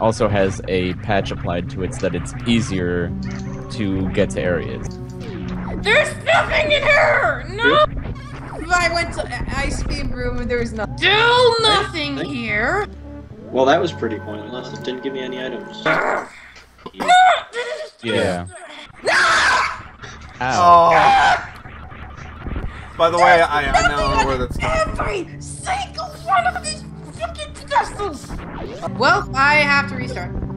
also has a patch applied to it so that it's easier to get to areas. There's nothing in here! No! I went to ice speed room and there was nothing. Still nothing here! Well, that was pretty pointless. It didn't give me any items. Ah! Yeah. Ah! Ah! Ow. Oh. By the way, I, I know where that's coming. Every single one of these fucking pedestals! Well, I have to restart.